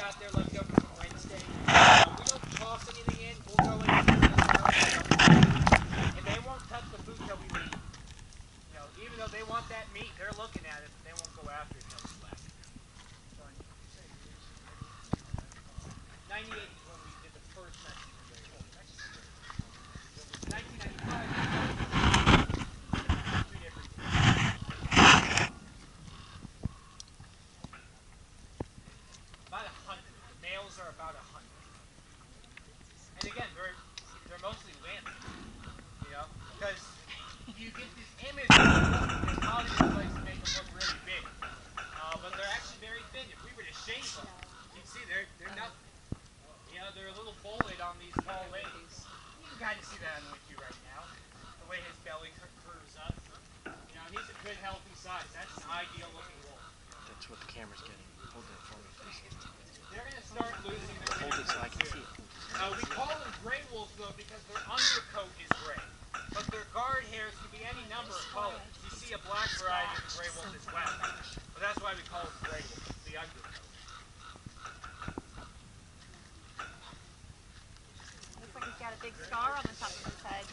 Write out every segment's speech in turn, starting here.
out there left from Wednesday. Uh, we don't toss anything in. We'll go in and they won't touch the food till we leave. You know, even though they want that meat, they're looking at it, but they won't go after it until we left. 98 is when we did the first session. Are about a hundred. And again, they're they're mostly lambs, you know, because you get this image because Hollywood likes to make them look really big, uh, but they're actually very thin. If we were to shave them, you'd see they're they're nothing. You know, they're a little bullet on these tall legs. You can kind of see that on Wiki right now, the way his belly curves up. You know, he's a good, healthy size. That's an ideal looking wolf. That's what the camera's getting. Hold it for me, please. They're going to start losing their Hold it I can see it. Uh, we call them gray wolves though because their undercoat is gray, but their guard hairs can be any number of colors. You see a black variety of the gray wolf as well, but that's why we call them gray wolves, the undercoat. Looks like he's got a big scar on the top of his head.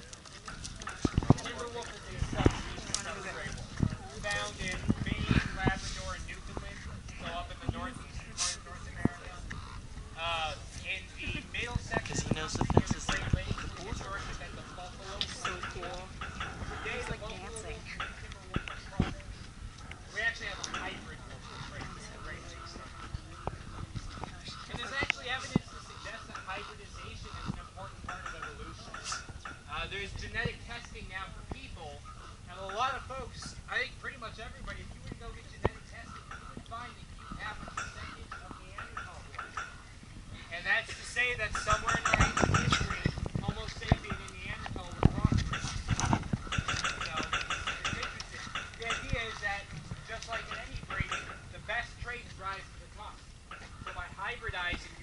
there's genetic testing now for people, and a lot of folks, I think pretty much everybody, if you were to go get genetic testing, you would find that you have a percentage of Neanderthal blood. And that's to say that somewhere in our ancient history, Homo sapien and Neanderthal were crossed. So, it's interesting. The idea is that, just like in any breed, the best traits rise to the top. So by hybridizing